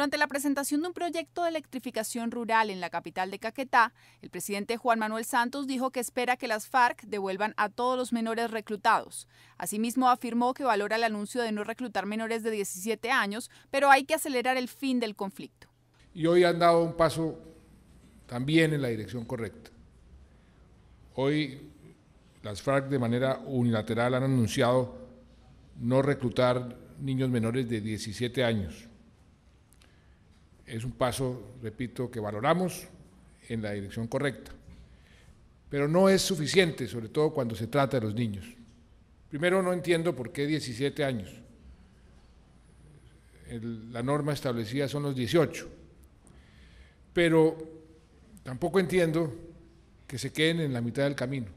Durante la presentación de un proyecto de electrificación rural en la capital de Caquetá, el presidente Juan Manuel Santos dijo que espera que las FARC devuelvan a todos los menores reclutados. Asimismo, afirmó que valora el anuncio de no reclutar menores de 17 años, pero hay que acelerar el fin del conflicto. Y hoy han dado un paso también en la dirección correcta. Hoy las FARC de manera unilateral han anunciado no reclutar niños menores de 17 años es un paso, repito, que valoramos en la dirección correcta. Pero no es suficiente, sobre todo cuando se trata de los niños. Primero, no entiendo por qué 17 años. la norma establecida son los 18. Pero tampoco entiendo que se queden en la mitad del camino.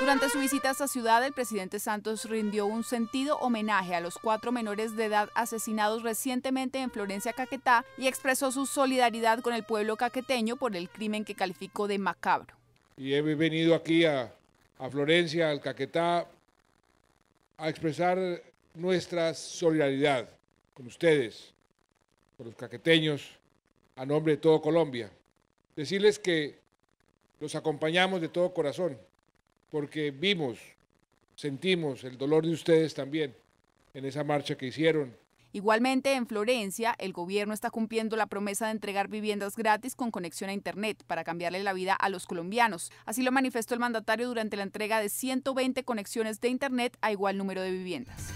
Durante su visita a esta ciudad, el presidente Santos rindió un sentido homenaje a los cuatro menores de edad asesinados recientemente en Florencia, Caquetá, y expresó su solidaridad con el pueblo caqueteño por el crimen que calificó de macabro. Y he venido aquí a, Florencia, al Caquetá, a expresar nuestra solidaridad con ustedes, con los caqueteños, a nombre de todo Colombia. Decirles que los acompañamos de todo corazón porque vimos, sentimos el dolor de ustedes también en esa marcha que hicieron. Igualmente, en Florencia, el gobierno está cumpliendo la promesa de entregar viviendas gratis con conexión a Internet para cambiarle la vida a los colombianos. Así lo manifestó el mandatario durante la entrega de 120 conexiones de Internet a igual número de viviendas.